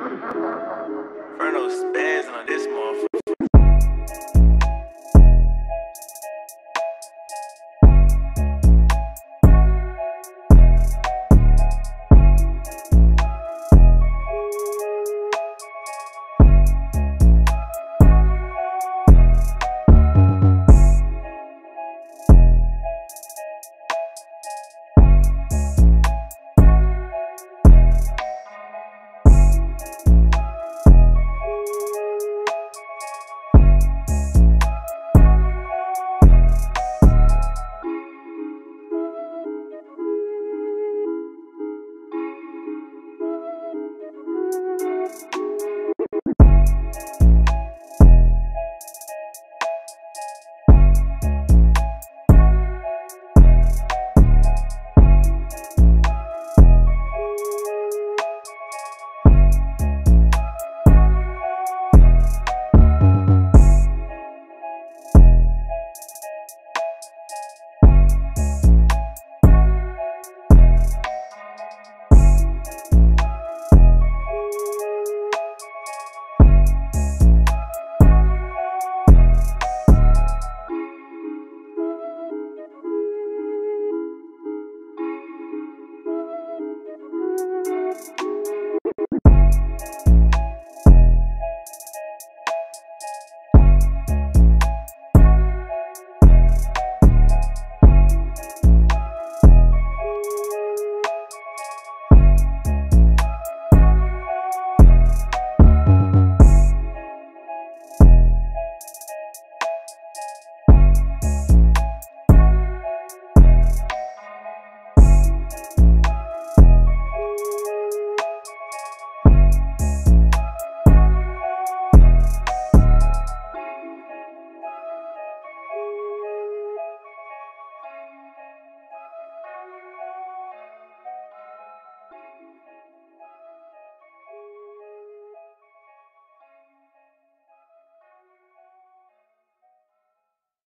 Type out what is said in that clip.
Ferno spazzing on this motherfucker.